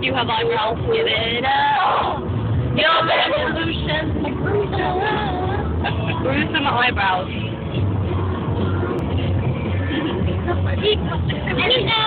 You have eyebrows? Give it up. Your resolution. Gruesome eyebrows. Anything.